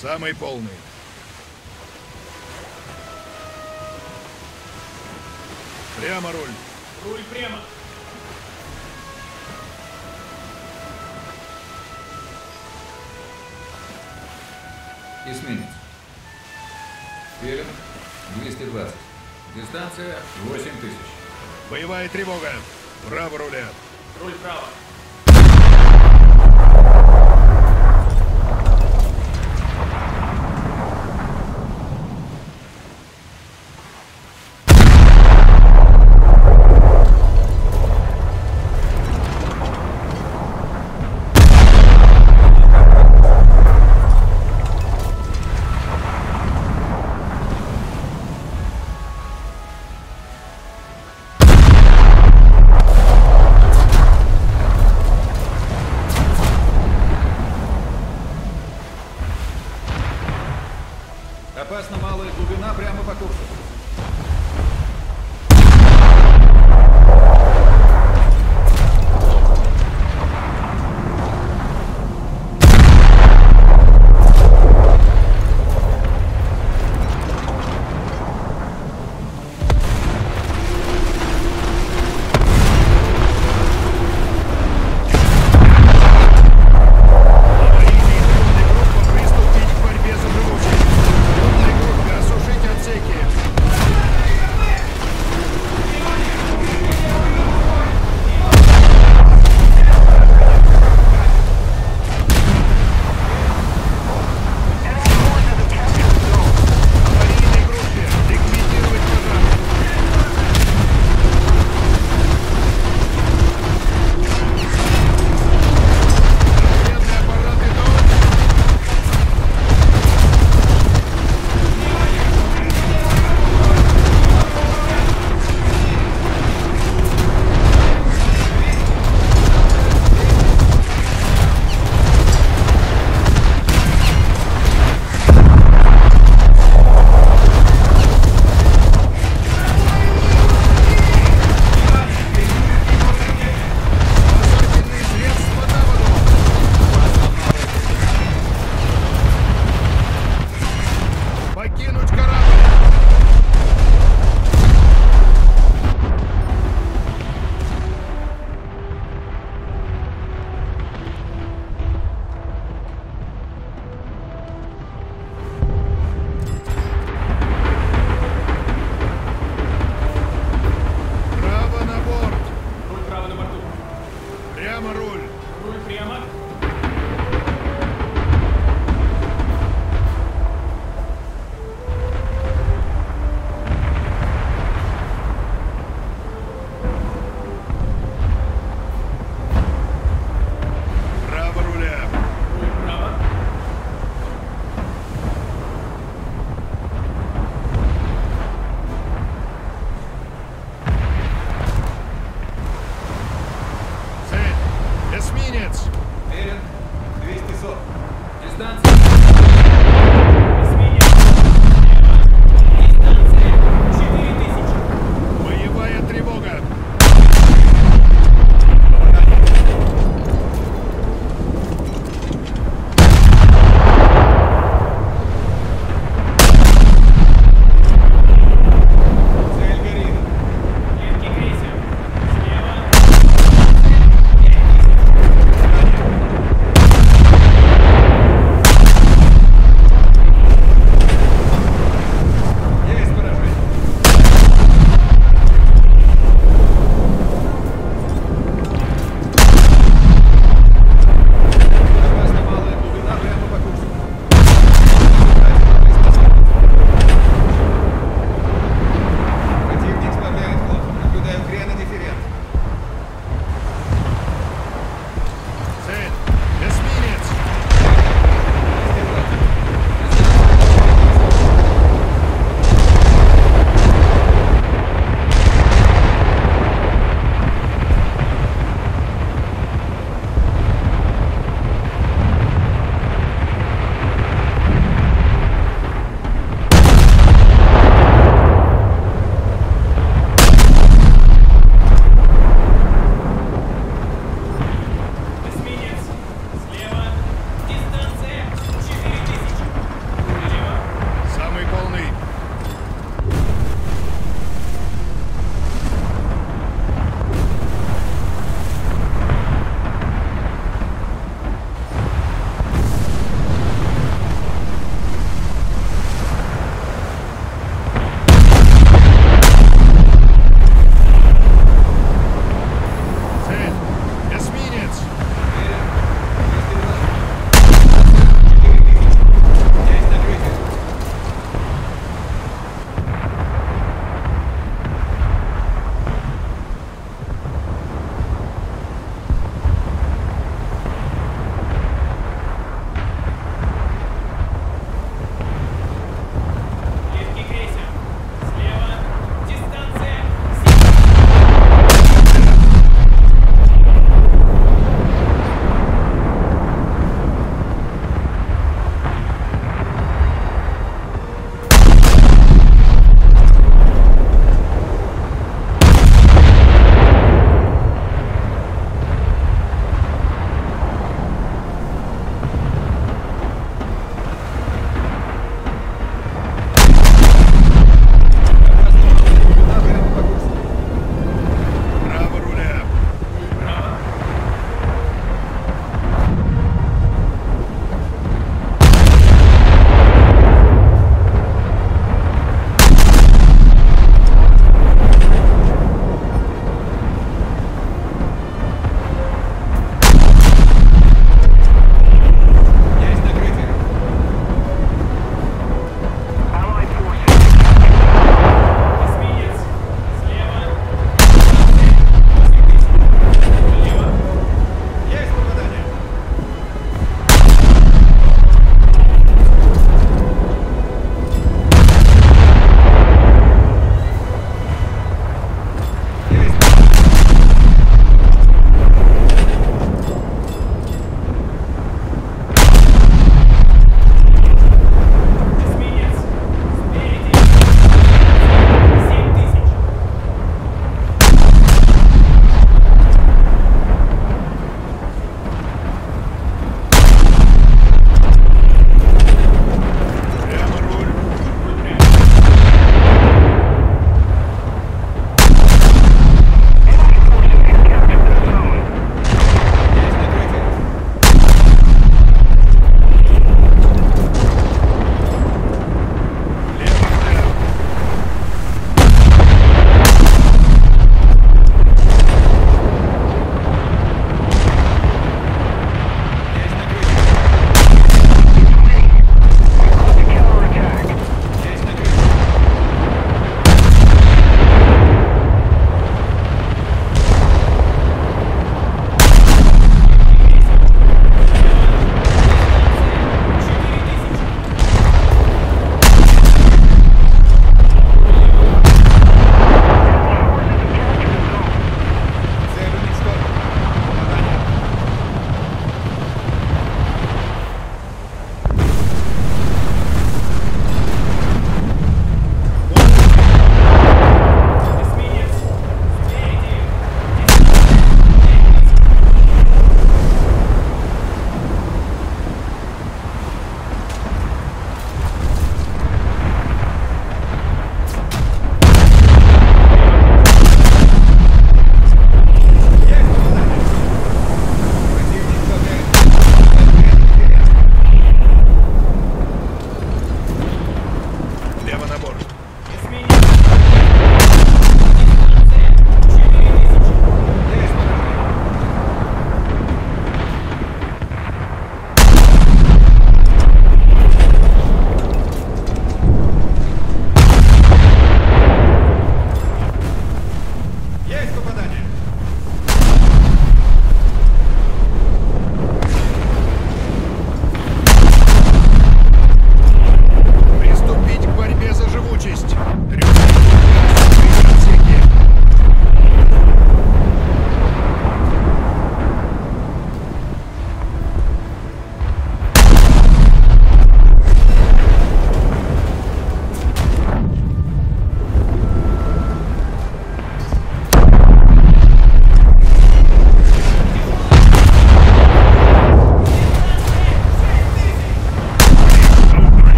Самый полный. Прямо руль. Руль прямо. Эсминец. Вперед. 220. Дистанция 8000. Боевая тревога. Право руля. Руль право. глубина прямо по курсу.